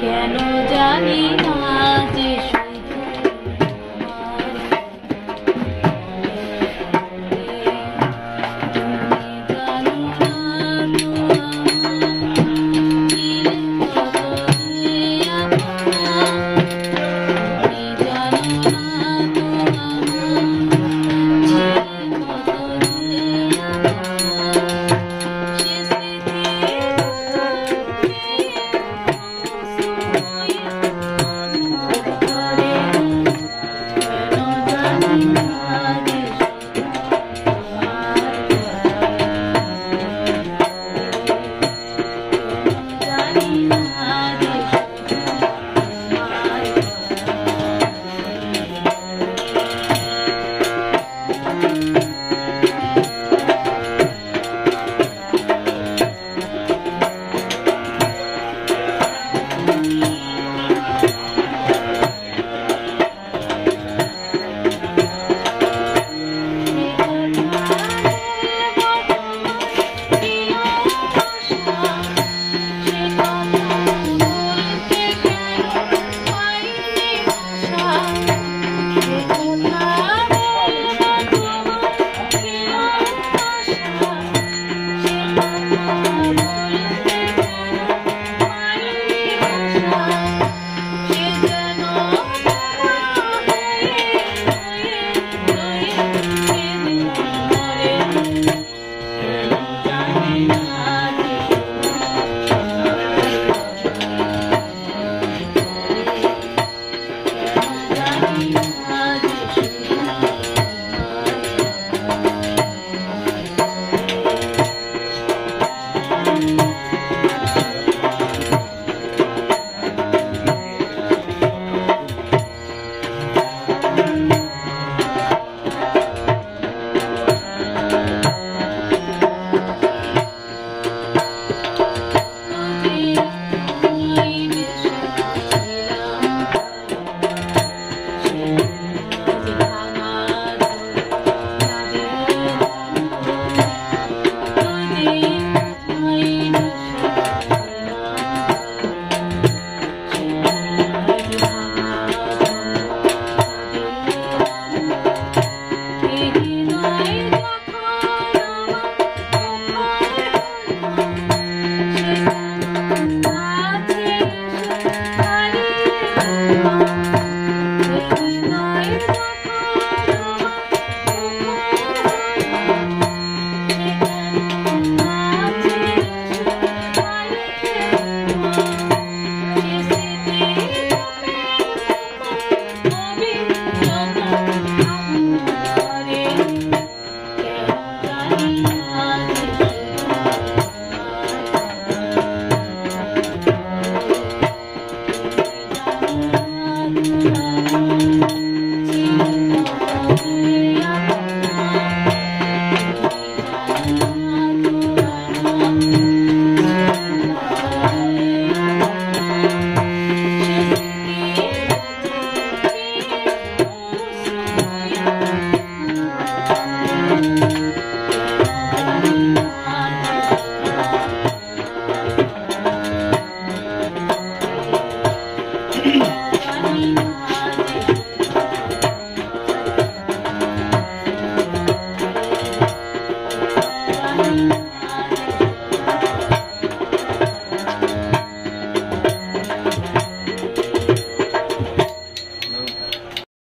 কেন জানি না যে